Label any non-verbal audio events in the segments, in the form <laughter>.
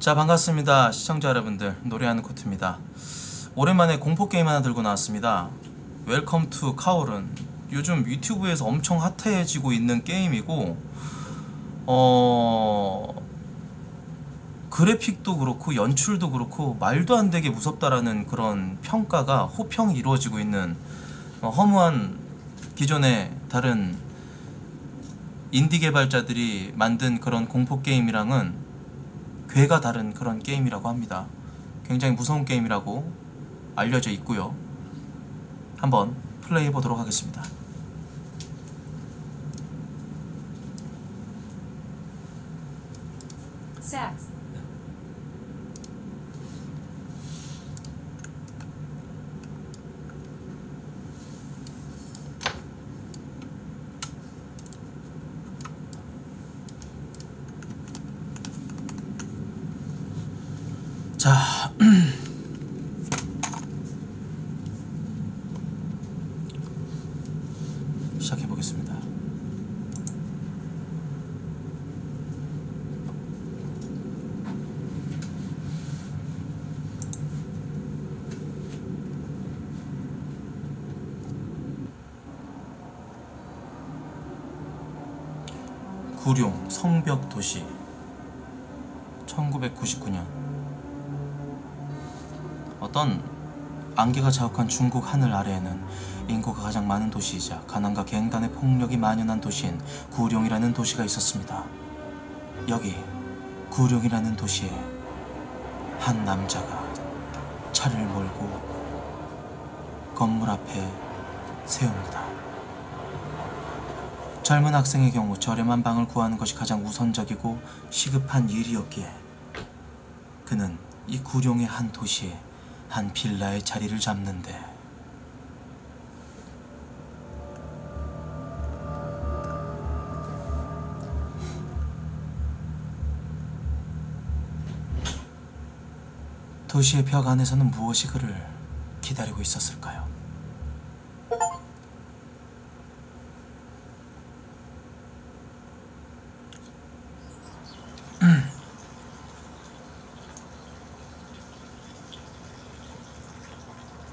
자 반갑습니다 시청자 여러분들. 노래하는 코트입니다. 오랜만에 공포게임 하나 들고 나왔습니다. Welcome to Kowloon 요즘 유튜브에서 엄청 핫해지고 있는 게임이고 어... 그래픽도 그렇고 연출도 그렇고 말도 안 되게 무섭다라는 그런 평가가 호평이 이루어지고 있는 어, 허무한 기존의 다른 인디 개발자들이 만든 그런 공포 게임이랑은 괴가 다른 그런 게임이라고 합니다. 굉장히 무서운 게임이라고 알려져 있고요. 한번 플레이해 보도록 하겠습니다. Sex. 자, 시작해 보겠습니다. 구룡 성벽 도시 1999년 어떤 안개가 자욱한 중국 하늘 아래에는 인구가 가장 많은 도시이자 가난과 갱단의 폭력이 만연한 도시인 구룡이라는 도시가 있었습니다. 여기 구룡이라는 도시에 한 남자가 차를 몰고 건물 앞에 세웁니다. 젊은 학생의 경우 저렴한 방을 구하는 것이 가장 우선적이고 시급한 일이었기에 그는 이 구룡의 한 도시에 한 빌라의 자리를 잡는데 도시의 벽 안에서는 무엇이 그를 기다리고 있었을까요?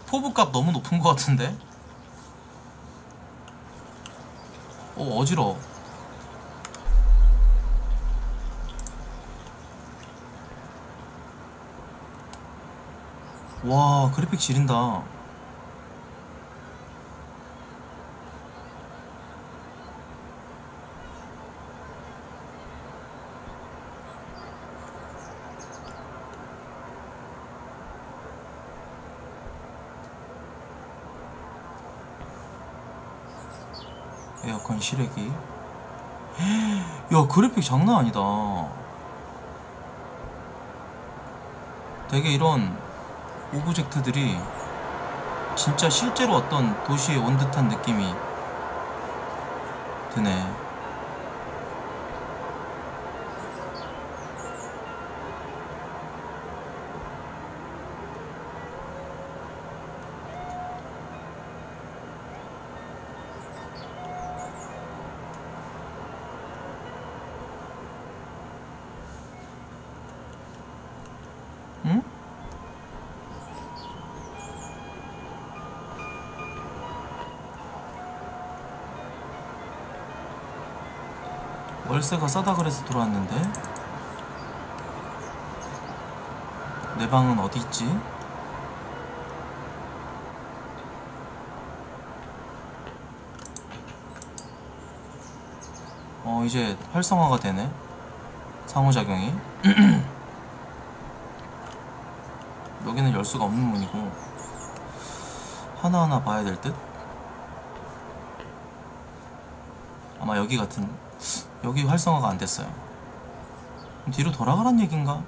포부 값 너무 높은 것 같은데? 어 어지러워 와 그래픽 지린다 실외기? 야 그래픽 장난 아니다. 되게 이런 오브젝트들이 진짜 실제로 어떤 도시에 온 듯한 느낌이 드네 월세가 싸다 그래서 들어왔는데 내 방은 어디 있지? 어 이제 활성화가 되네 상호작용이 <clears throat> 여기는 열 수가 없는 문이고 하나하나 봐야 될 듯? 아마 여기 같은 여기 활성화가 안 됐어요 뒤로 돌아가란 얘긴가?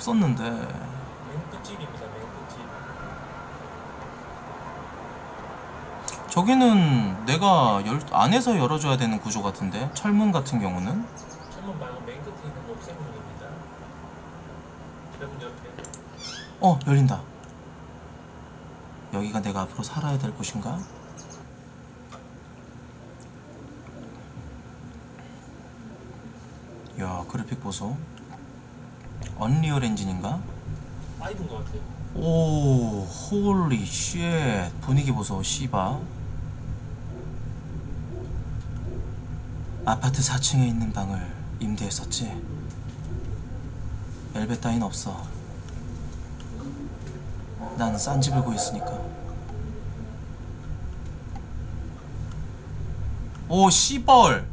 없었는데 맨 끝집입니다. 맨 끝집. 저기는 내가 열, 안에서 열어줘야 되는 구조 같은데 철문 같은 경우는 철문 말고 맨 끝에 있는 녹색 문입니다. 대문 옆에. 어 열린다 여기가 내가 앞으로 살아야 될 곳인가? 야 그래픽 보소 Unreal Engine인가? Five인 것 같아요. 오 holy shit 분위기 보소 씨바 아파트 4층에 있는 방을 임대했었지? 엘베 따윈 없어. 난 싼 집을 구했으니까. 오 씨벌!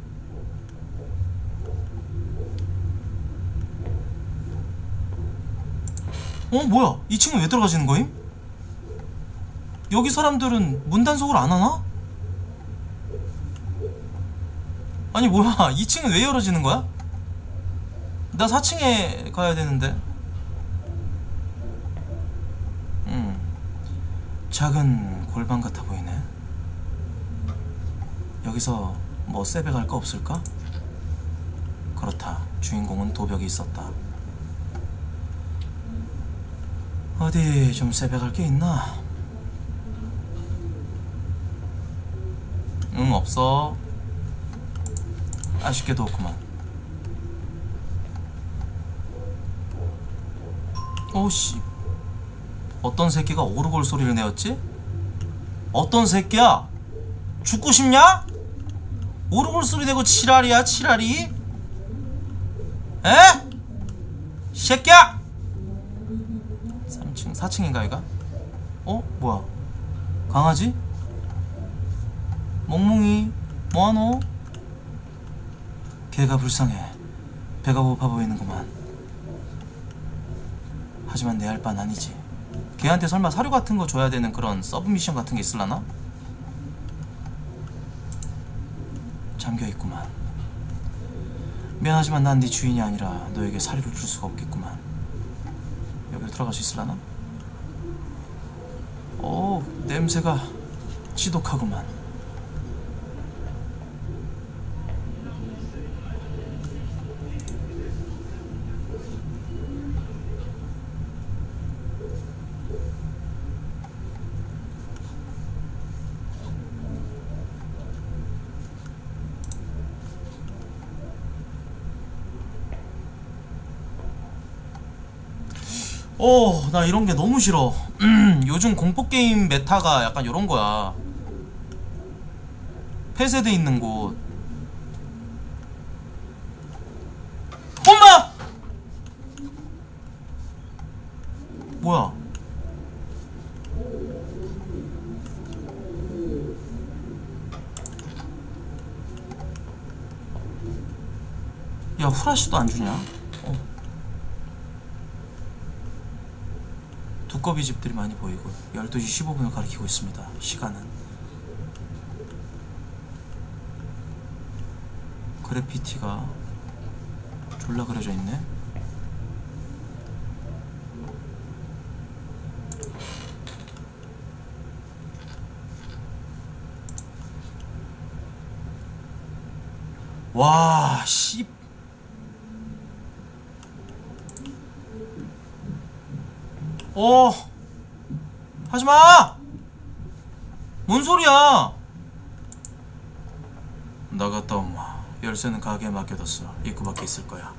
어 뭐야? 2층은 왜 들어가지는 거임? 여기 사람들은 문단속을 안 하나? 아니 뭐야? 2층은 왜 열어지는 거야? 나 4층에 가야 되는데. 음. 작은 골방 같아 보이네. 여기서 뭐 세배 갈 거 없을까? 그렇다. 주인공은 도벽이 있었다. 어디 좀 세배 갈 게 있나? 응 없어 아쉽게도 없구만 오씨 어떤 새끼가 오르골 소리를 내었지? 어떤 새끼야? 죽고 싶냐? 오르골 소리 내고 치라리야 치라리? 에? 새끼야! 3층 4층인가 얘가? 어? 뭐야 강아지? 멍멍이 뭐하노? 걔가 불쌍해. 배가 고파 보이는구만. 하지만 내 할 바는 아니지. 걔한테 설마 사료 같은 거 줘야 되는 그런 sub mission 같은 게 있을라나? 잠겨 있구만. 미안하지만 난 네 주인이 아니라 너에게 사료를 줄 수가 없겠구만. 여기로 들어갈 수 있을라나? 오 냄새가 지독하구만 어, 나 이런 게 너무 싫어. 요즘 공포 게임 메타가 약간 이런 거야. 폐쇄돼 있는 곳. 엄마! 뭐야? 야, 후라시도 안 주냐? 어. 두꺼비 집들이 많이 보이고 12시 15분을 가리키고 있습니다. 시간은 그래피티가 졸라 그려져 있네. 와, 씨. 어. 하지마. 뭔 소리야? 나갔다 엄마. 열쇠는 가게에 맡겨뒀어. 입구 밖에 있을 거야.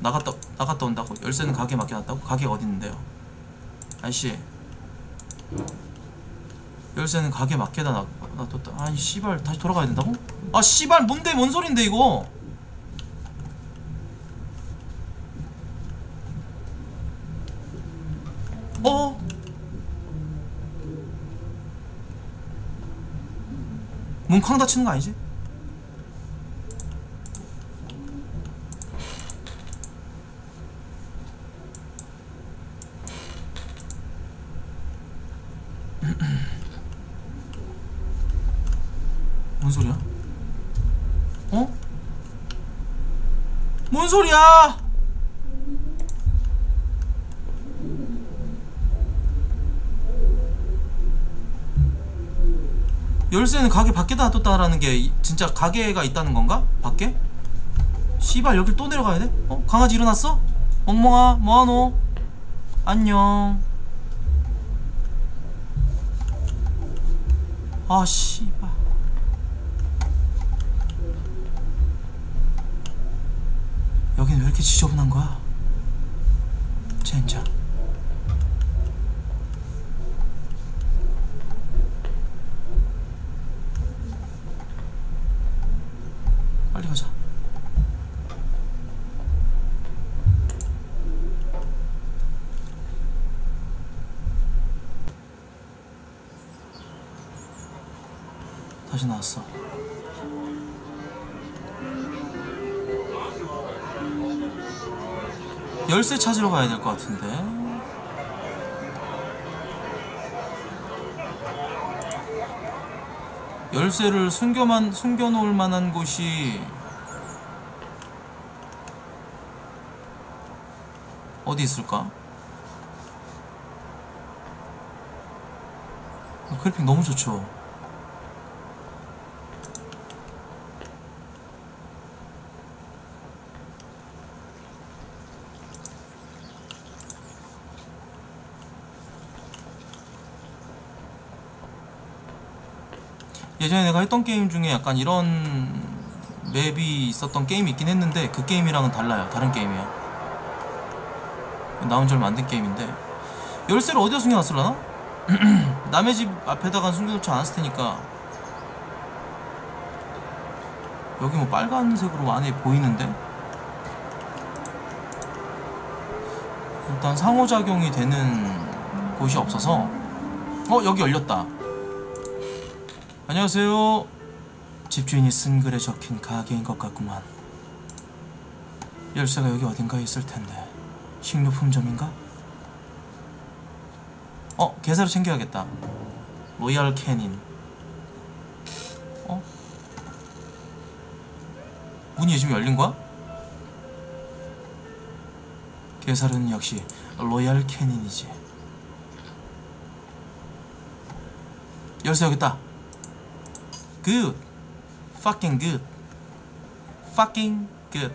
나갔다 나갔다 온다고? 열쇠는 가게에 맡겨놨다고? 가게 어디 있는데요? 아저씨. 열쇠는 가게에 맡겨다 놔- 놔뒀다. 아니 씨발 다시 돌아가야 된다고? 아 씨발 뭔데? 뭔 소린데 이거 어? 문쾅 닫히는 거 아니지? <clears throat> 뭔 소리야? 어? 뭔 소리야? 열쇠는 가게 밖에 다 놔뒀다라는 게 이- 진짜 가게가 있다는 건가? 밖에? 씨발 여길 또 내려가야 돼? 어? 강아지 일어났어? 멍멍아 뭐하노? 안녕 아씨발 여긴 왜 이렇게 지저분한 거야? 젠장 빨리 가자. 다시 나왔어. 열쇠 찾으러 가야 될 것 같은데 열쇠를 숨겨만 숨겨놓을 만한 곳이 어디 있을까? 어, 그래픽 너무 좋죠. 예전에 내가 했던 게임 중에 약간 이런 맵이 있었던 게임이 있긴 했는데 그 게임이랑은 달라요. 다른 게임이야. 얼마 안된 게임인데 열쇠를 어디다 숨겨놨을라나? <clears throat> 남의 집 앞에다가 숨겨놓지 않았을 테니까 여기 뭐 빨간색으로 안에 보이는데 일단 상호작용이 되는 곳이 없어서 어 여기 열렸다 안녕하세요 집주인이 쓴 글에 적힌 가게인 것 같구만 열쇠가 여기 어딘가에 있을 텐데 식료품점인가? 어 개사료를 챙겨야겠다 Royal Canin 어? 문이 지금 열린 거야? 개사료는 역시 Royal Canin이지 열쇠 여기 있다 good. Fucking good. Fucking good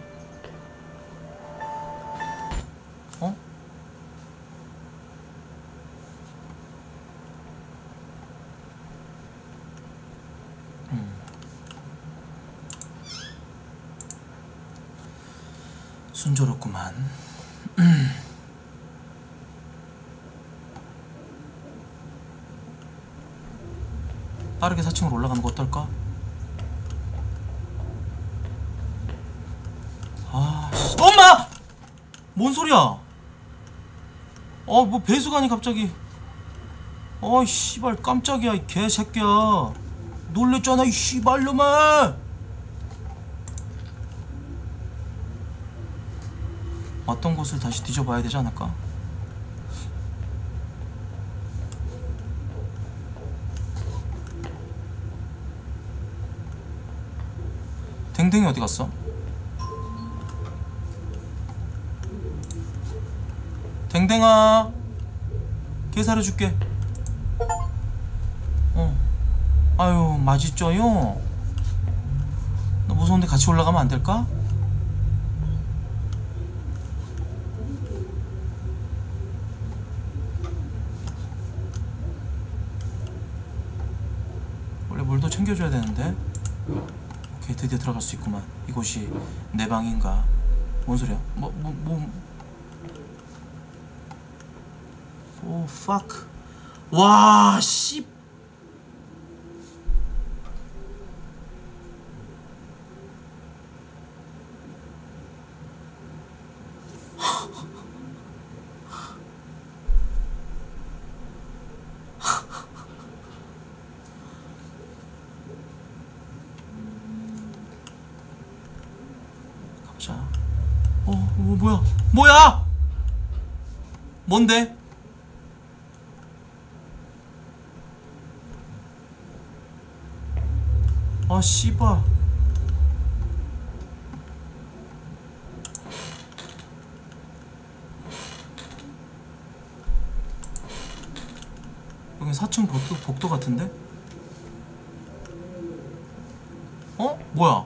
빠르게 4층으로 올라가는 거 어떨까? 아, 씨. 엄마! 뭔 소리야? 어, 뭐 배수관이 갑자기. 어이, 씨발, 깜짝이야, 이 개새끼야. 놀랬잖아, 이 씨발놈아! 왔던 곳을 다시 뒤져봐야 되지 않을까? 댕댕이 어디 갔어? 댕댕아 게살해 줄게 어 아유 맛있죠요 너 무서운데 같이 올라가면 안 될까? 원래 물도 챙겨줘야 되는데 오케이 드디어 들어갈 수 있구만. 이곳이 내 방인가? 뭔 소리야? 뭐 뭐 뭐. 오 fuck. 와 씨 가보자 어, 어 뭐야 뭐야 뭔데 아 씨발 여기 4층 복도, 복도 같은데? 뭐야?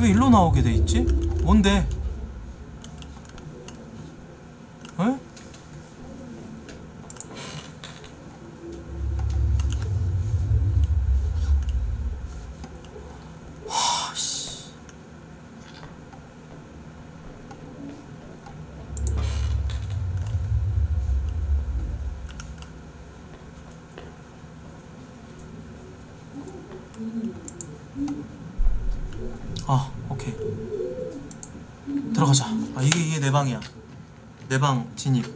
왜 일로 나오게 돼 있지? 뭔데? 에? 하, 씨. 아, 오케이. 들어가자. 아, 이게 이게 내 방이야. 내 방 진입.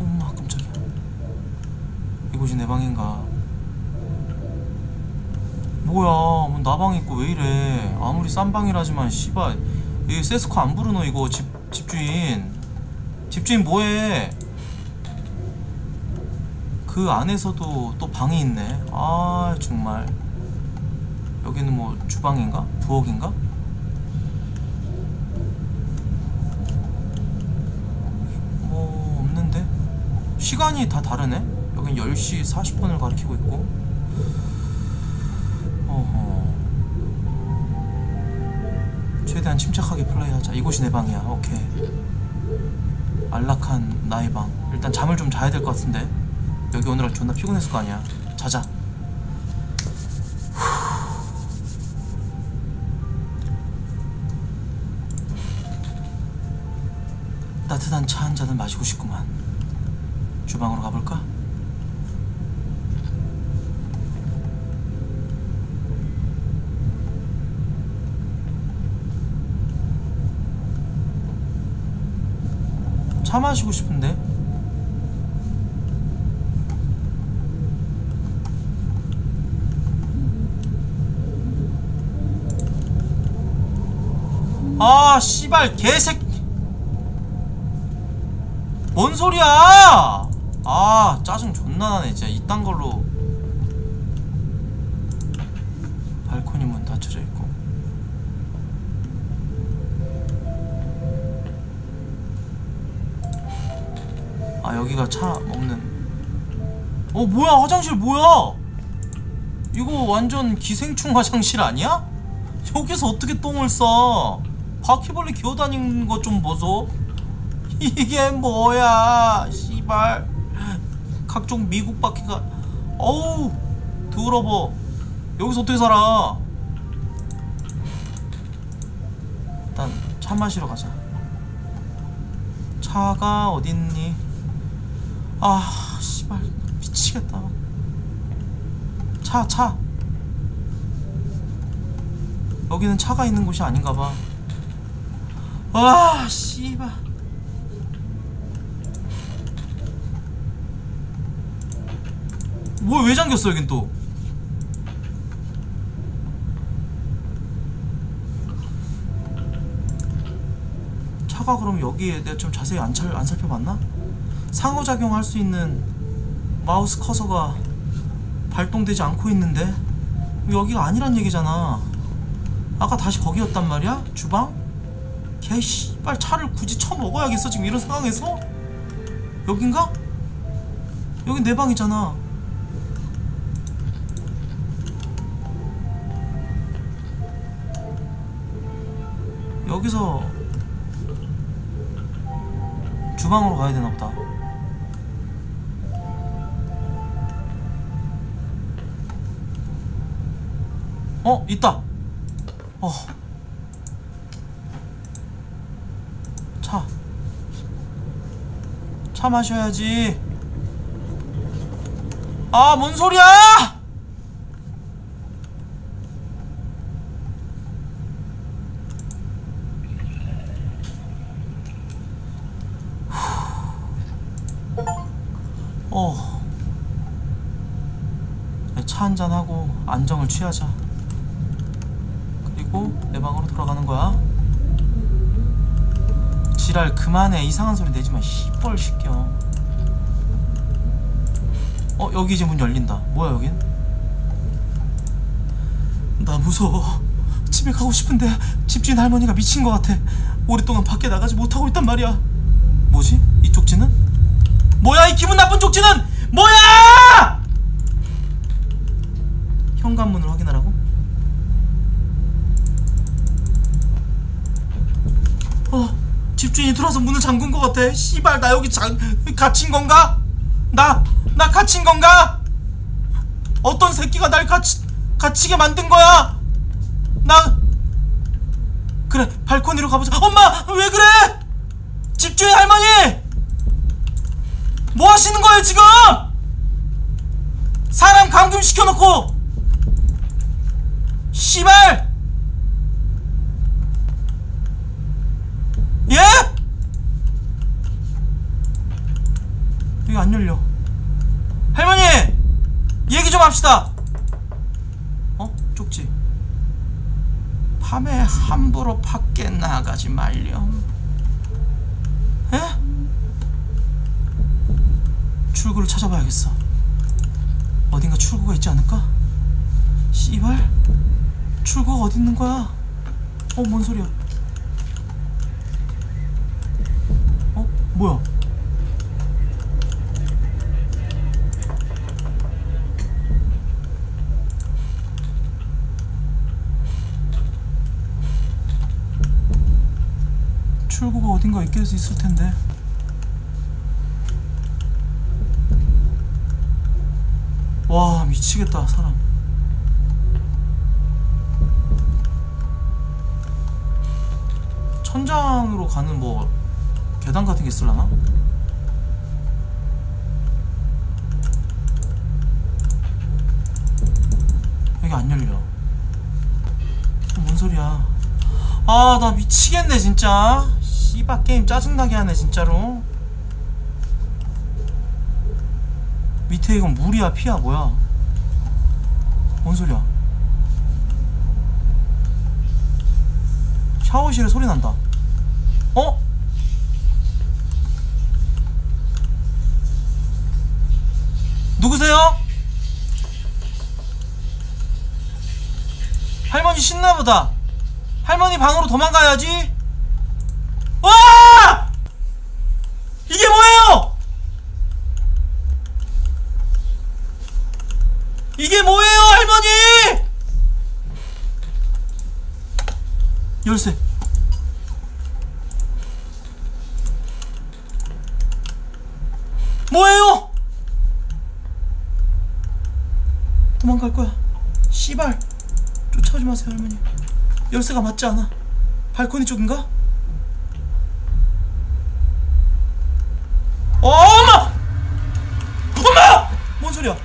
엄마 깜짝이야. 이곳이 내 방인가? 뭐야, 뭐 나방 있고 왜 이래? 아무리 싼 방이라지만 씨발, 이 세스코 안 부르노 이거 집 집주인. 집주인 뭐해? 그 안에서도 또 방이 있네. 아 정말. 여기는 뭐 주방인가? 부엌인가? 뭐 없는데? 시간이 다 다르네? 여긴 10시 40분을 가리키고 있고 어허 최대한 침착하게 플레이하자 이곳이 내 방이야 오케이 안락한 나의 방. 일단 잠을 좀 자야 될 것 같은데. 여기 오느라 존나 피곤했을 거 아니야. 자자. 따뜻한 차 한 잔을 마시고 싶구만. 주방으로 가볼까? 차 마시고 싶은데? 아 씨발 개새끼 뭔 소리야? 아 짜증 존나 나네 진짜. 이딴 걸로 아 여기가 차 먹는. 어 뭐야? 화장실 뭐야? 이거 완전 기생충 화장실 아니야? 여기서 어떻게 똥을 싸? 바퀴벌레 기어다니는 거좀 보소 <laughs> 이게 뭐야? 씨발. 각종 미국 바퀴가. 어우 더러워. 여기서 어떻게 살아? 일단 차 마시러 가자. 차가 어딨니 아 씨발 미치겠다 차 차. 여기는 차가 있는 곳이 아닌가 봐. 와, 씨발. 뭐야, 왜 잠겼어, 여긴 또? 차가 그럼 여기에 내가 좀 자세히 안, 찰, 안 살펴봤나? 상호작용할 수 있는 마우스 커서가 발동되지 않고 있는데 여기가 아니란 얘기잖아 아까 다시 거기였단 말이야? 주방? 개 씨발 차를 굳이 쳐먹어야겠어 지금 이런 상황에서? 여긴가? 여긴 내 방이잖아 여기서 주방으로 가야 되나 보다 어 있다 어 차. 차 마셔야지. 아, 뭔 소리야! 어. 차 한잔하고 안정을 취하자. 그리고 내 방으로 돌아가는 거야. 지랄 그만해 이상한 소리 내지마 씨뻘 시켜 어 여기 이제 문 열린다 뭐야 여긴 나 무서워. 집에 가고 싶은데 집주인 할머니가 미친 것 같아. 오랫동안 밖에 나가지 못하고 있단 말이야. 뭐지? 이 쪽지는? 뭐야 이 기분 나쁜 쪽지는? 뭐야! 현관문을 확인하라고? 어, 집주인이 들어와서 문을 잠근 것 같아. 씨발, 나 여기 자, 갇힌 건가? 나, 나 갇힌 건가? 어떤 새끼가 날 갇히, 갇히게 만든 거야? 나, 그래, 발코니로 가보자. 엄마, 왜 그래? 집주인 할머니! 뭐 하시는 거예요, 지금? 사람 감금시켜놓고! 씨발! 예? 여기 안 열려. 할머니! 얘기 좀 합시다! 어? 쪽지. 밤에 함부로 밖에 나가지 말렴. 에? 출구를 찾아봐야겠어. 어딘가 출구가 있지 않을까? 씨발? 출구가 어디 있는 거야? 어, 뭔 소리야? 어? 뭐야? 출구가 어딘가 있겠 있을 텐데. 와 미치겠다 사람. 천장으로 가는 뭐 계단 같은 게 있을라나? 여기 안 열려. 어, 뭔 소리야? 아, 나 미치겠네, 진짜. 씨발 게임 짜증나게 하네, 진짜로. 밑에 이건 물이야, 피야, 뭐야? 뭔 소리야? 샤워실에 소리 난다. 어? 누구세요? 할머니 신나보다. 할머니 방으로 도망가야지. 와! 이게 뭐예요? 이게 뭐예요, 할머니? 열쇠. 뭐예요? 도망갈 거야. 씨발. 쫓아오지 마세요, 할머니. 열쇠가 맞지 않아. 발코니 쪽인가? 어, 엄마! 엄마! 뭔 소리야?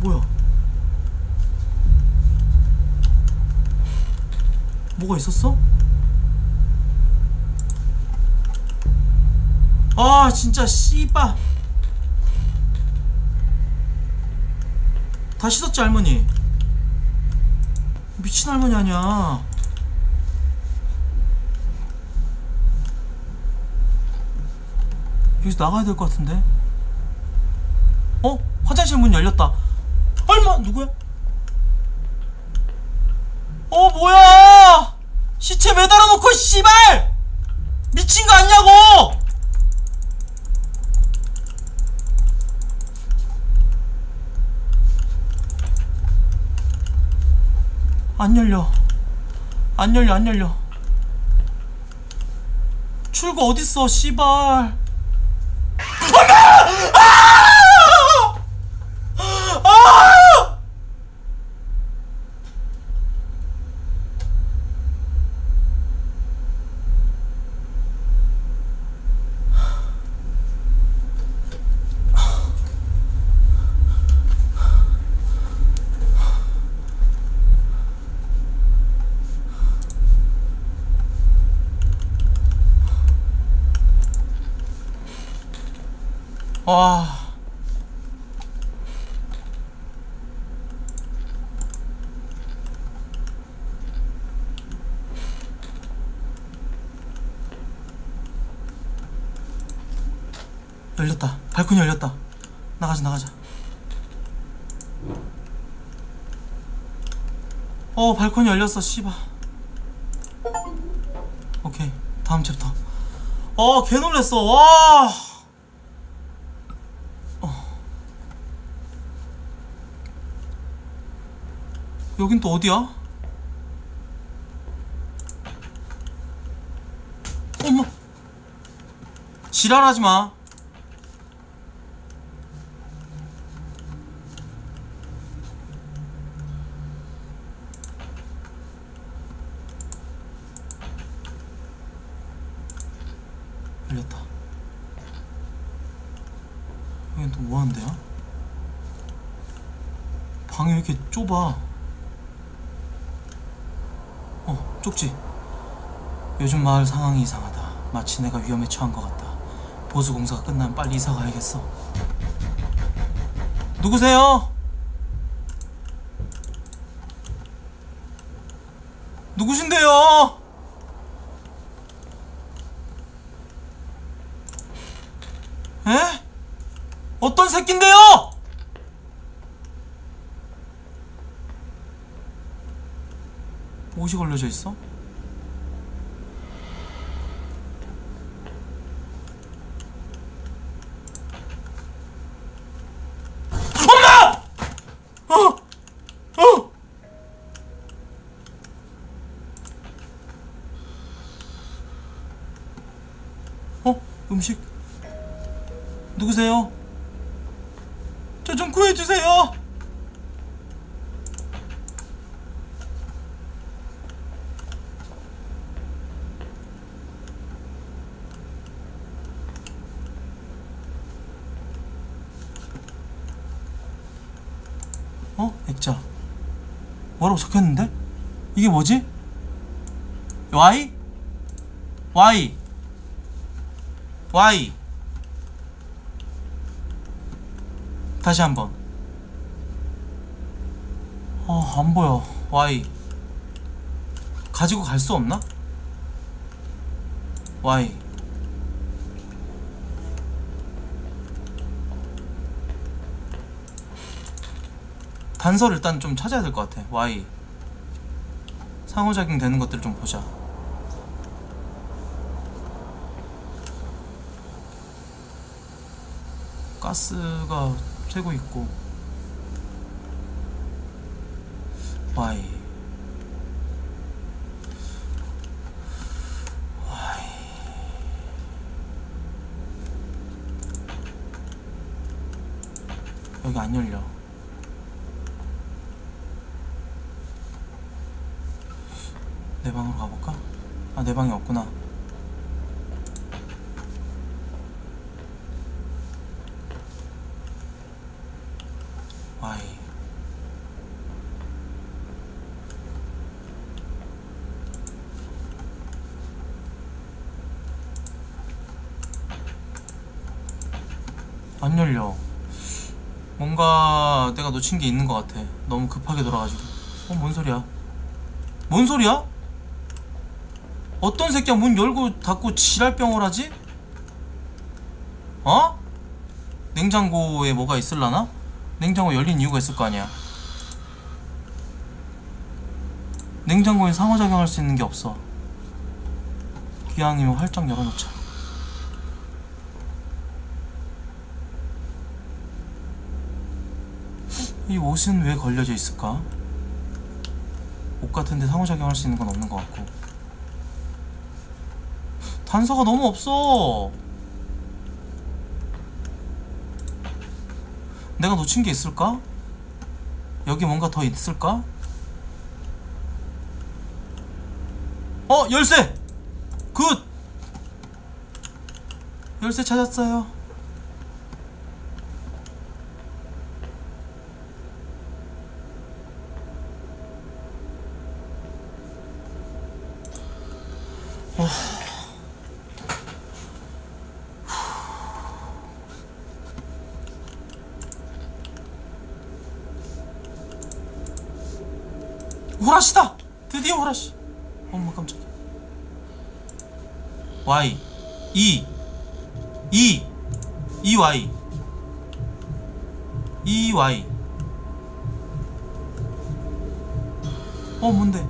뭐야? 뭐가 있었어? 아 진짜 씨바 다 씻었지 할머니? 미친 할머니 아니야. 여기서 나가야 될 것 같은데? 어? 화장실 문 열렸다. 얼마? 누구야? 어 뭐야 시체 매달아 놓고 씨발 미친 거 아니냐고 안 열려 안 열려 안 열려 출구 어딨어 씨발 엄마! 아! 아! 와. 열렸다. 발코니 열렸다. 나가자 나가자. 어 발코니 열렸어 씨바 오케이. 다음 챕터. 어 개 놀랬어. 와 어. 여긴 또 어디야? 어머 지랄하지 마. 열렸다. 여긴 또 뭐하는데요? 방이 왜 이렇게 좁아? 어, 좁지? 요즘 마을 상황이 이상하다. 마치 내가 위험에 처한 것 같다. 보수 공사가 끝나면 빨리 이사 가야겠어. 누구세요? 누구신데요? 에? 어떤 새끼인데요? 옷이 걸려져 있어? 어! 어! 어? 음식? 누구세요? 저 좀 구해주세요! 어? 액자 뭐라고 적혔는데? 이게 뭐지? Y? Y Y 다시 한번 어 안보여 Y 가지고 갈 수 없나? Y 단서를 일단 좀 찾아야 될 것 같아. Y. 상호작용 되는 것들 좀 보자. 가스가 새고 있고. Y. Y. 여기 안 열려. 내 방으로 가볼까? 아, 내 방이 없구나. Y. 안 열려. 뭔가 내가 놓친 게 있는 것 같아. 너무 급하게 돌아가지고. 어, 뭔 소리야? 뭔 소리야? 어떤 새끼야 문 열고 닫고 지랄병을 하지? 어? 냉장고에 뭐가 있을라나? 냉장고 열린 이유가 있을 거 아니야 냉장고에 상호작용할 수 있는 게 없어 기왕이면 활짝 열어놓자 이 옷은 왜 걸려져 있을까? 옷 같은데 상호작용할 수 있는 건 없는 것 같고 단서가 너무 없어 내가 놓친 게 있을까? 여기 뭔가 더 있을까? 어 열쇠! 굿! 열쇠 찾았어요 후라시다! 드디어 후라시. 엄마 깜짝이야. Y. E. E. EY EY 어 뭔데?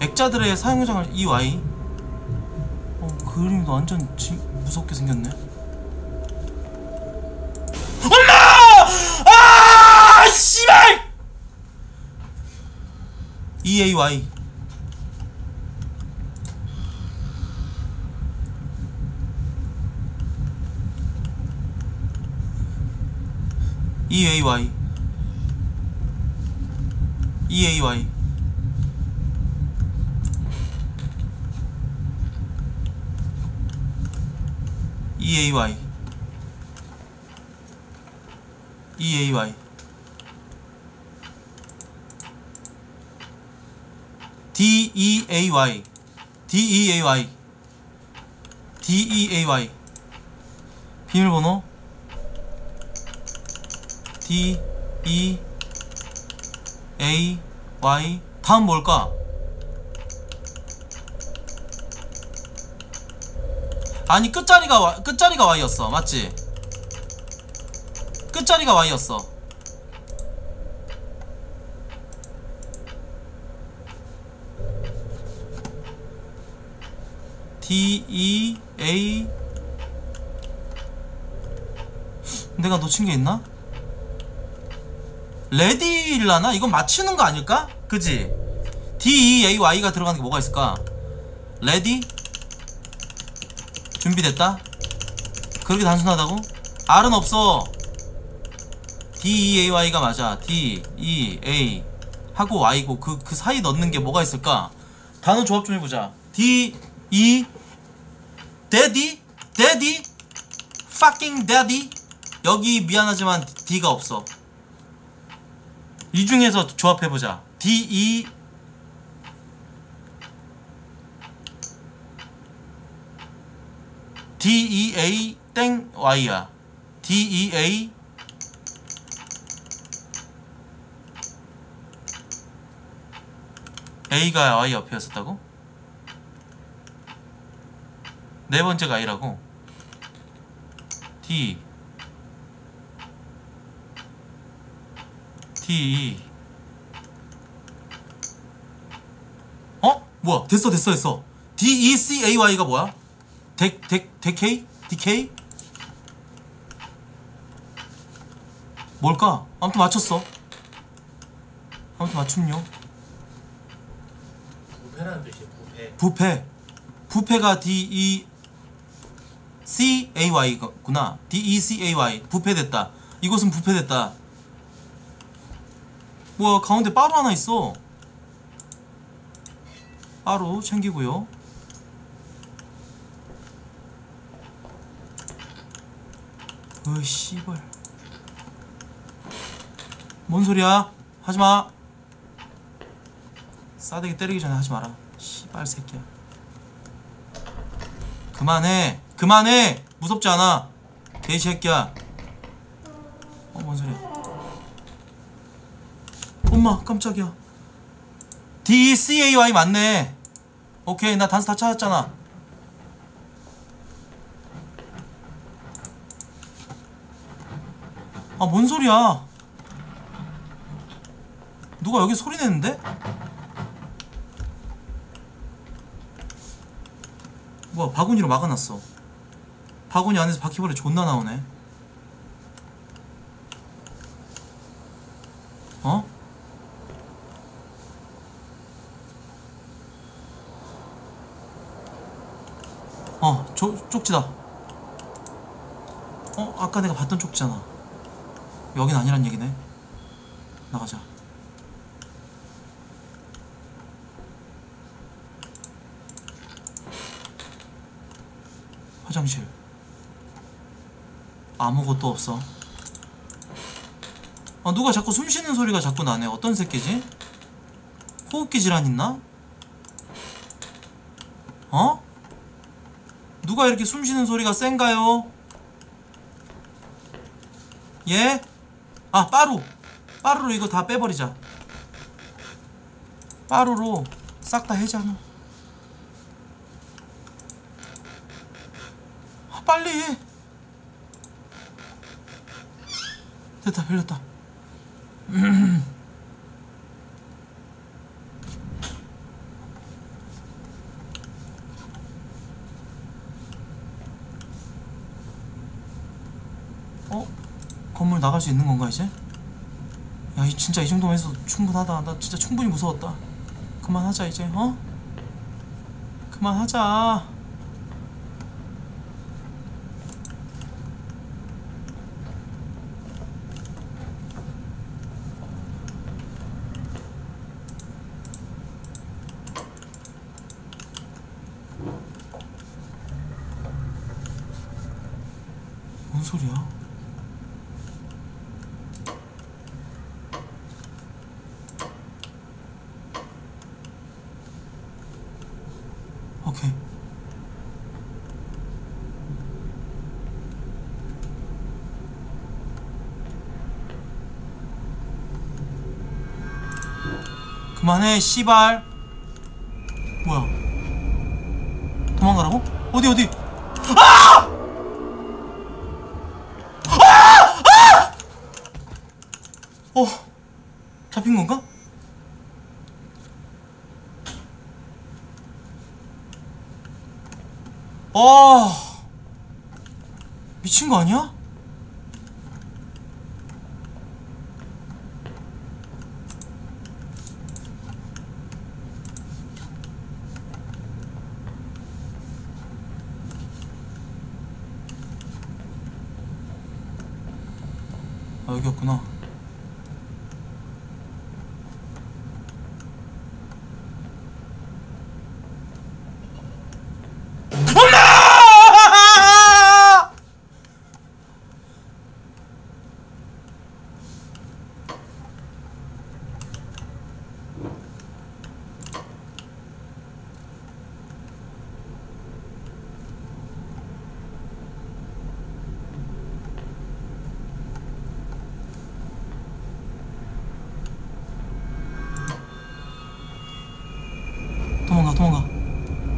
액자들의 사용장을 EY 어 그림도 완전 지, 무섭게 생겼네 しまい !EAY。EAY。EAY。EAY。EAY。DEAY DEAY DEAY 비밀번호? D E A Y. 다음 뭘까? 아니 끝자리가 와, 끝자리가 Y였어. 맞지? 끝자리가 Y였어 D E A 내가 놓친 게 있나? 레디일라나? 이건 맞추는 거 아닐까? 그지? D E A Y가 들어가는 게 뭐가 있을까? Ready? 준비됐다? 그렇게 단순하다고? R은 없어 D E A Y가 맞아 D E A 하고 Y고 그, 그 사이 넣는 게 뭐가 있을까? 단어 조합 좀 해보자 D E Daddy? Daddy? Fucking Daddy? 여기 미안하지만 D가 없어 이 중에서 조합해보자 D E D E A 땡 E A A가 Y 옆에였었다고? 네 번째가 I라고 D T 어? 뭐야 됐어 됐어 됐어 D E C A Y가 뭐야? 데, 데, 데케이? 디케이? 뭘까? 아무튼 맞췄어 아무튼 맞춤요 부패라는 뜻이에요. 부패. 부패 부패가 D E C A Y구나. D E C A Y. 부패됐다. 이곳은 부패됐다. 뭐야 가운데 빠루 하나 있어. 빠루 챙기고요. 으 씨발. 뭔 소리야? 하지마. 싸대기 때리기 전에 하지 마라. 씨발 새끼야 그만해. 그만해. 무섭지 않아. 개이 새끼야. 어 뭔 소리야? 엄마 깜짝이야. D-C-A-Y 맞네. 오케이 나 단서 다 찾았잖아. 아 뭔 소리야? 누가 여기 소리 내는데? 뭐야 바구니로 막아놨어 바구니 안에서 바퀴벌레 존나 나오네 어? 어, 조, 쪽지다. 어, 아까 내가 봤던 쪽지잖아. 여긴 아니란 얘기네. 나가자. 화장실. 아무것도 없어. 아, 누가 자꾸 숨 쉬는 소리가 자꾸 나네. 어떤 새끼지? 호흡기 질환 있나? 어? 누가 이렇게 숨 쉬는 소리가 센가요? 예? 아 빠루 빠루로 이거 다 빼버리자 빠루로 싹 다 해제하노 빨리 됐다 열렸다 <clears throat> 어? 건물 나갈 수 있는 건가 이제? 야, 이 진짜 이 정도면 해서 충분하다. 나 진짜 충분히 무서웠다. 그만하자 이제, 어? 그만하자. 뭔 소리야? 오케이. 씨발. 뭐야? 도망가라고? 어디 어디? 어, 잡힌 건가? 어, 미친 거 아니야? 아, 여기였구나. 엄마! 도망가 도망가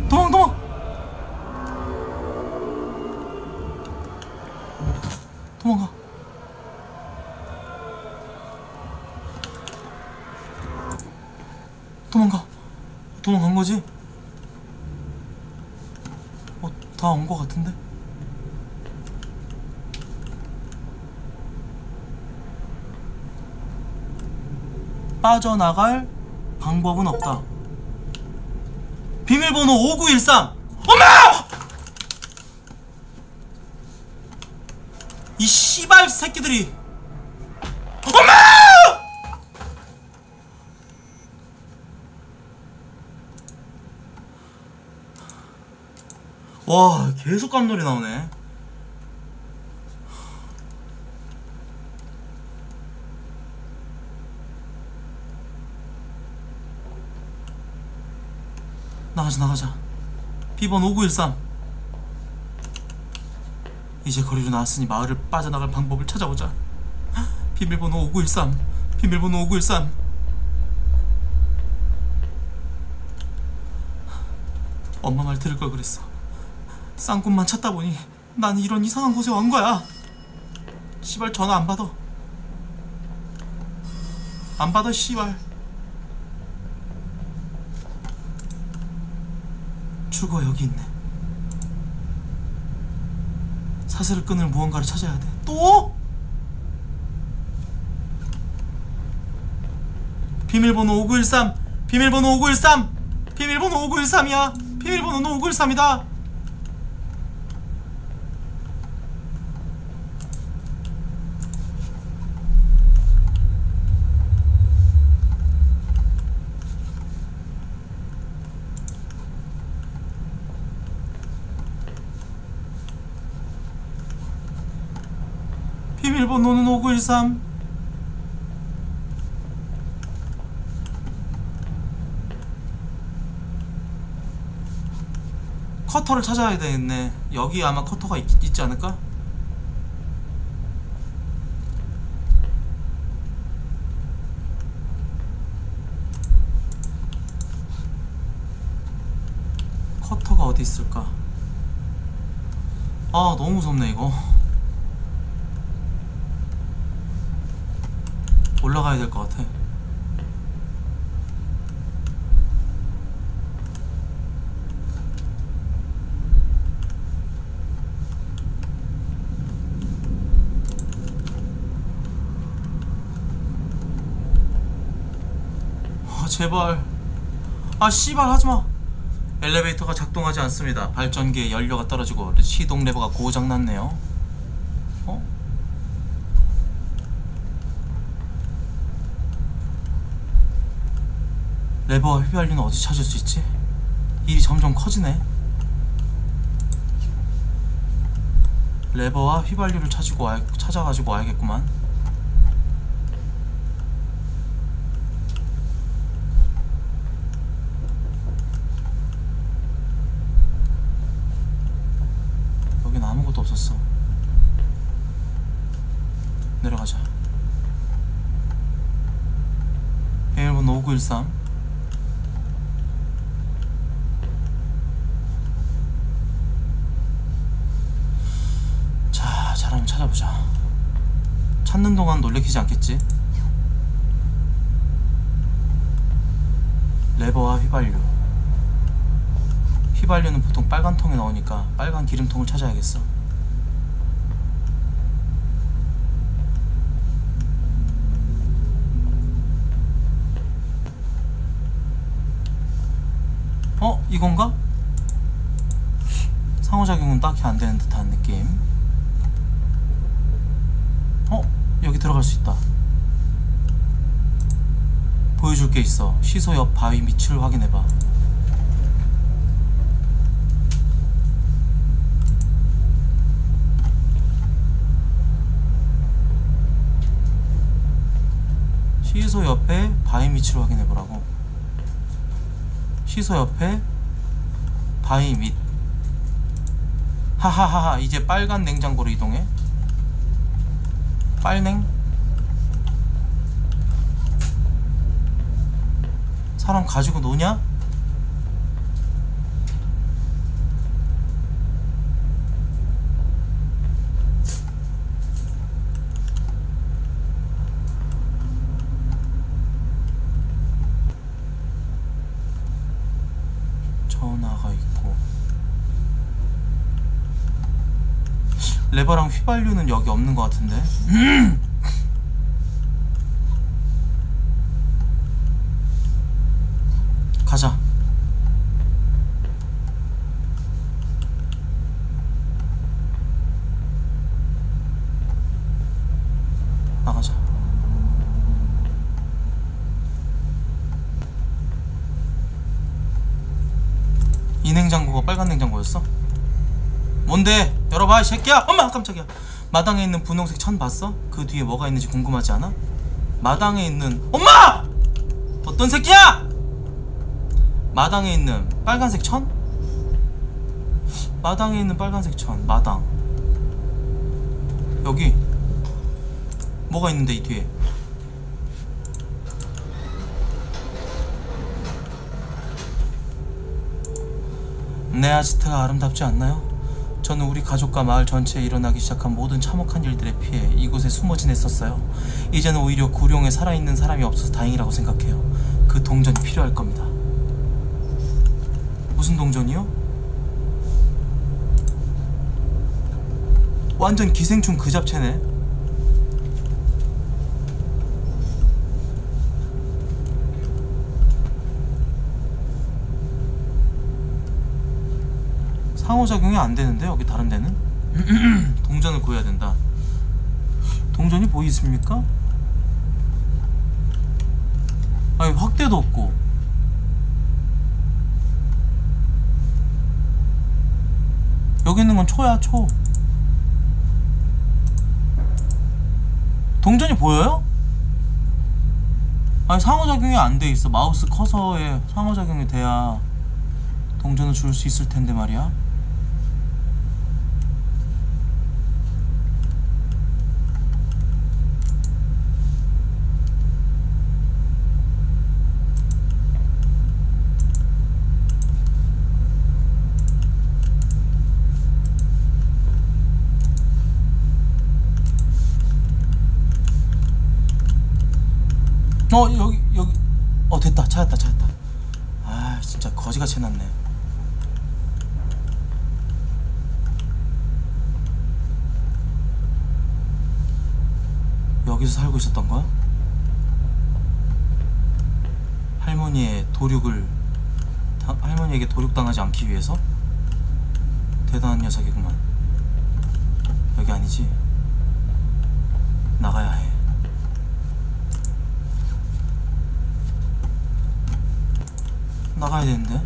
도망 도망 도망가 도망가 도망간 거지? 어, 다 온 거 같은데? 빠져나갈 방법은 없다. 비밀번호 5913. 엄마! 이 씨발 새끼들이. 와, 계속 깜놀이 나오네. 나가자 나가자. 비번 5913 이제 거리로 나왔으니 마을을 빠져나갈 방법을 찾아보자. 비밀번호 5913 비밀번호 5913 엄마 말 들을 걸 그랬어 쌍꾼만 찾다 보니 난 이런 이상한 곳에 온 거야 씨발 전화 안 받아 안 받아 씨발 출구가 여기 있네. 사슬을 끊을 무언가를 찾아야 돼. 또? 비밀번호 5913. 비밀번호 5913. 비밀번호 5913이야. 비밀번호는 5913이다. 비밀번호는 5913. 커터를 찾아야 되겠네. 여기 아마 커터가 있, 있지 않을까? 누구한테 있을까? 아 너무 무섭네 이거 올라가야 될 것 같아. 아 제발. 아 씨발 하지마. 엘리베이터가 작동하지 않습니다. 발전기에 연료가 떨어지고 시동 레버가 고장났네요 어? 레버와 휘발유는 어디 찾을 수 있지? 일이 점점 커지네 레버와 휘발유를 찾고 와, 찾아가지고 와야겠구만 여긴 아무것도 없었어. 내려가자. 비밀번호 5913. 자, 잘하면 찾아보자. 찾는 동안 놀래키지 않겠지? 레버와 휘발유. 휘발유는 보통 빨간 통에 나오니까 빨간 기름통을 찾아야겠어. 어? 이건가? 상호작용은 딱히 안 되는 듯한 느낌. 어? 여기 들어갈 수 있다. 보여줄 게 있어. 시소 옆 바위 밑을 확인해봐. 시소 옆에 바위 밑을 확인해 보라고. 시소 옆에 바위 밑. 하하하하 이제 빨간 냉장고로 이동해. 빨냉. 사람 가지고 노냐? 전화가 있고 레버랑 휘발유는 여기 없는 것 같은데 가자 나가자 이 냉장고가 빨간 냉장고였어? 뭔데? 열어봐 이 새끼야! 엄마 깜짝이야 마당에 있는 분홍색 천 봤어? 그 뒤에 뭐가 있는지 궁금하지 않아? 마당에 있는 엄마! 어떤 새끼야! 마당에 있는 빨간색 천? 마당에 있는 빨간색 천 마당 여기 뭐가 있는데 이 뒤에 네아지트가 아름답지 않나요? 저는 우리 가족과 마을 전체에 일어나기 시작한 모든 참혹한 일들에 피해 이곳에 숨어 지냈었어요. 이제는 오히려 구룡에 살아있는 사람이 없어서 다행이라고 생각해요. 그 동전이 필요할 겁니다. 무슨 동전이요? 완전 기생충 그 잡채네. 상호작용이 안 되는데 여기 다른 데는 <clears throat> 동전을 구해야 된다. 동전이 보이십니까? 아니 확대도 없고 여기 있는 건 초야 초. 동전이 보여요? 아니 상호작용이 안 돼 있어. 마우스 커서에 상호작용이 돼야 동전을 줄 수 있을 텐데 말이야. 어 여기 여기. 어 됐다. 찾았다 찾았다. 아 진짜 거지같이 해놨네. 여기서 살고 있었던 거야? 할머니의 도륙을 다- 할머니에게 도륙당하지 않기 위해서? 대단한 녀석이구만. 여기 아니지? 나가야 해 나가야 되는데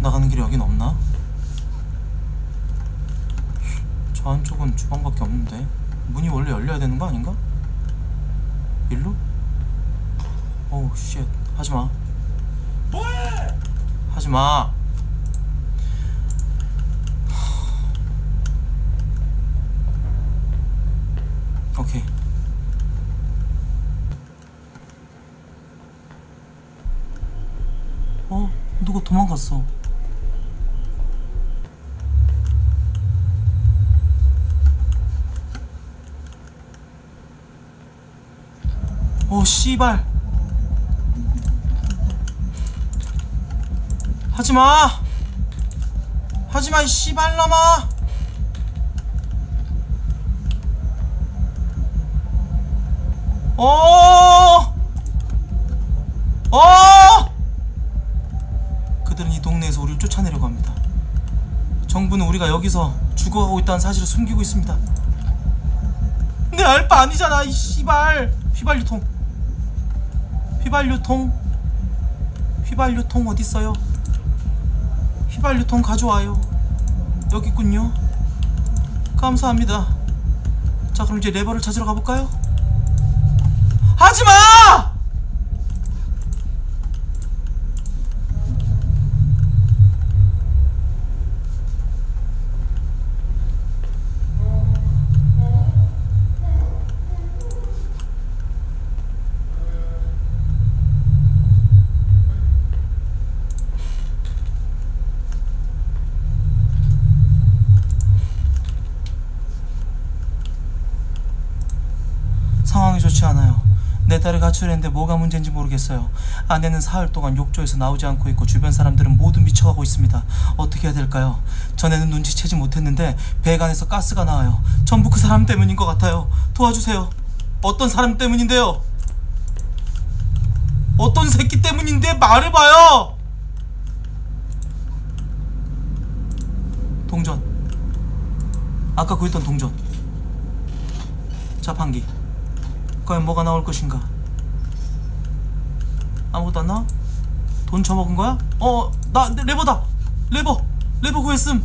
나가는 길이 여긴 없나? 저 안쪽은 주방밖에 없는데 문이 원래 열려야 되는 거 아닌가? 일로? 오우 쉣 하지마 뭐해? 하지마 오케이 어? 누가 도망갔어 오 씨발 하지마 하지마 이 씨발놈아 어! 어! 그들은 이 동네에서 우리를 쫓아내려고 합니다. 정부는 우리가 여기서 죽어가고 있다는 사실을 숨기고 있습니다. 내 알바 아니잖아 이 씨발 휘발유통 휘발유통 휘발유통 어딨어요? 휘발유통 가져와요 여기 있군요 감사합니다 자 그럼 이제 레버를 찾으러 가볼까요? 하지마! 상황이 좋지 않아요. 내 딸을 가출했는데 뭐가 문제인지 모르겠어요. 아내는 사흘 동안 욕조에서 나오지 않고 있고 주변 사람들은 모두 미쳐가고 있습니다. 어떻게 해야 될까요? 전에는 눈치채지 못했는데 배관에서 가스가 나와요. 전부 그 사람 때문인 것 같아요. 도와주세요. 어떤 사람 때문인데요? 어떤 새끼 때문인데 말해봐요. 동전. 아까 구했던 동전. 자판기. 과연 뭐가 나올 것인가? 아무것도 안 나와? 돈 처먹은 거야? 어, 나 내- 레버다. 레버, 레버 구했음.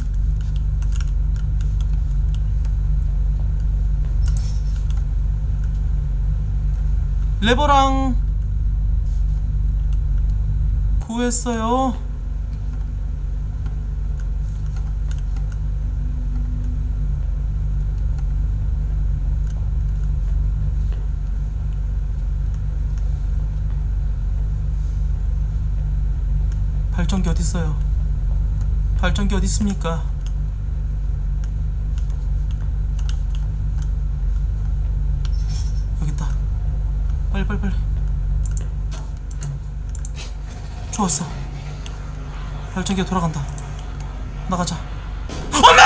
레버랑 구했어요. 발전기 어디 있어요? 발전기 어디 있습니까? 여기 있다. 빨리 빨리 빨리. 좋았어. 발전기가 돌아간다. 나가자. 엄마!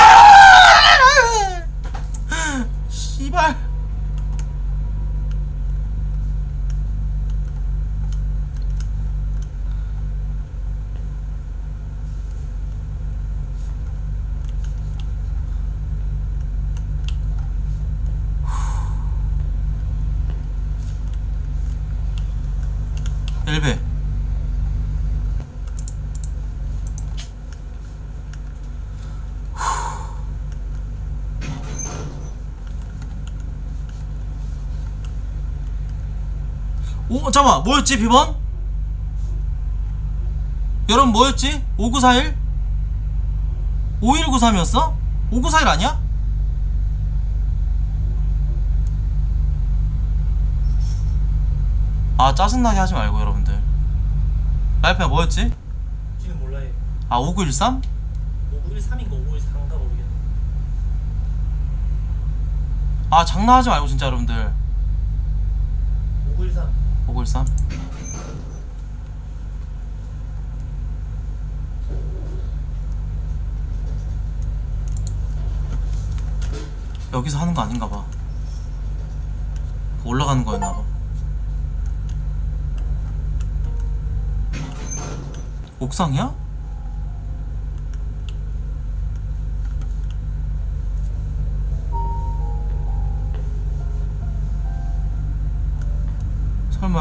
씨발. 엘베 오 잠깐만 뭐였지 비번? 여러분 뭐였지? 5941? 5193이었어? 5941 아니야? 아 짜증나게 하지 말고 여러분들 라이프야 뭐였지? 지금 몰라요. 아 5913? 5913인가 5914인가 모르겠네. 아 장난하지 말고 진짜 여러분들 5913. 5913 여기서 하는 거 아닌가 봐 올라가는 거였나 봐 옥상이야?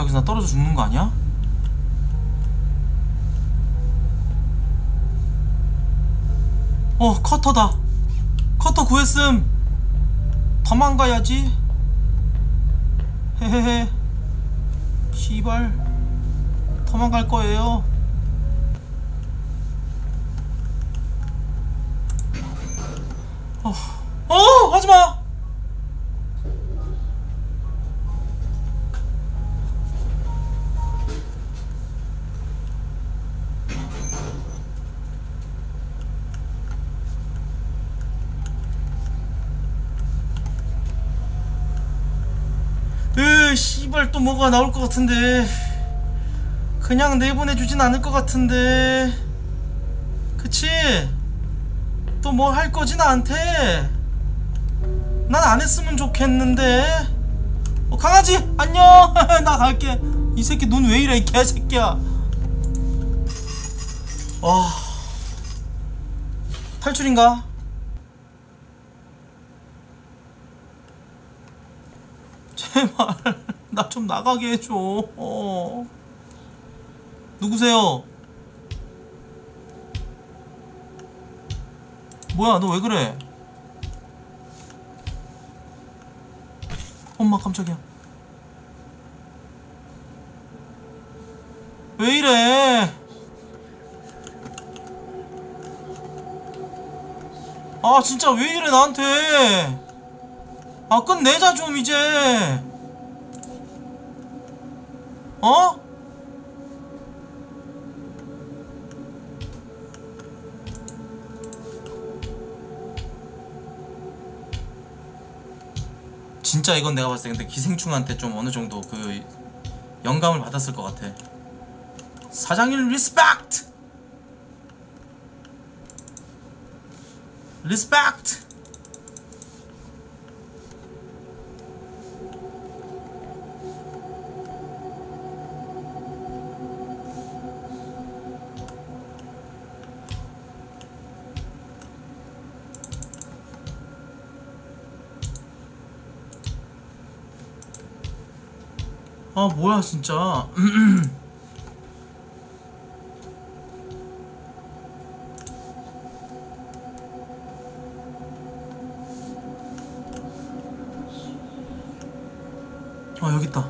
여기서 나 떨어져 죽는 거 아니야? 어 커터다. 커터 구했음. 도망가야지. 헤헤헤. 시발. 도망갈 거예요 어, 어 하지마 으 씨발 또 뭐가 나올 것 같은데. 그냥 내보내주진 않을 것 같은데. 그치? 또 뭐 할 거지 나한테? 난 안 했으면 좋겠는데. 어, 강아지! 안녕! <laughs> 나 갈게. 이 새끼 눈 왜 이래 이 개새끼야. 와 탈출인가? <laughs> 제발 나 좀 나가게 해줘 어. 누구세요? 뭐야 너 왜 그래? 엄마 깜짝이야 왜 이래 아 진짜 왜 이래 나한테 아 끝내자 좀 이제 어? 진짜 이건 내가 봤을 때 근데 기생충한테 좀 어느 정도 그 영감을 받았을 것 같아. 사장님 respect 리스펙트 아 뭐야 진짜. <clears throat> 아 여기 있다.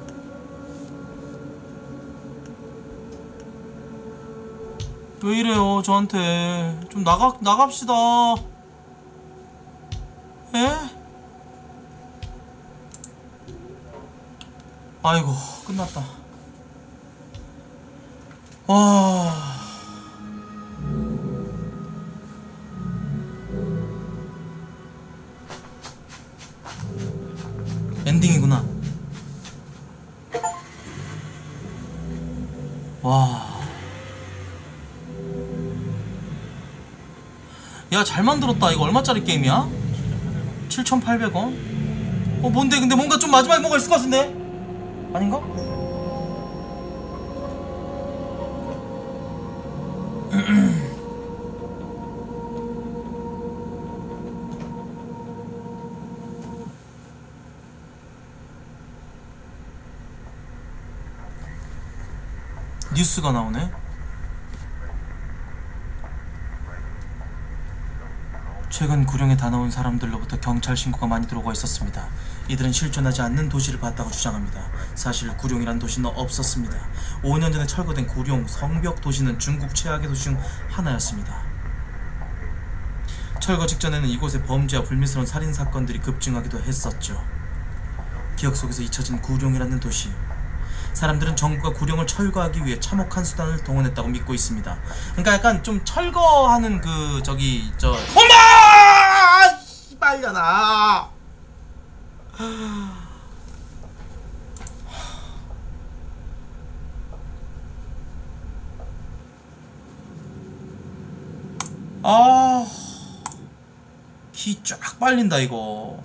왜 이래요 저한테? 좀 나가 나갑시다 에? 아이고 끝났다 와 엔딩이구나 와. 야, 잘 만들었다. 이거 얼마짜리 게임이야? 7,800원? 어, 뭔데? 근데 뭔가 좀 마지막에 뭔가 있을 것 같은데? 아닌가? <clears throat> 뉴스가 나오네. 최근 구룡에 다나온 사람들로부터 경찰 신고가 많이 들어오고 있었습니다. 이들은 실존하지 않는 도시를 봤다고 주장합니다. 사실 구룡이란 도시는 없었습니다. 5년 전에 철거된 구룡 성벽 도시는 중국 최악의 도시 중 하나였습니다. 철거 직전에는 이곳에 범죄와 불미스러운 살인 사건들이 급증하기도 했었죠. 기억 속에서 잊혀진 구룡이라는 도시. 사람들은 정부가 구룡을 철거하기 위해 참혹한 수단을 동원했다고 믿고 있습니다. 그러니까 약간 좀 철거하는 그 저기 저 엄마! 빨려나. 아. 기 쫙 빨린다 이거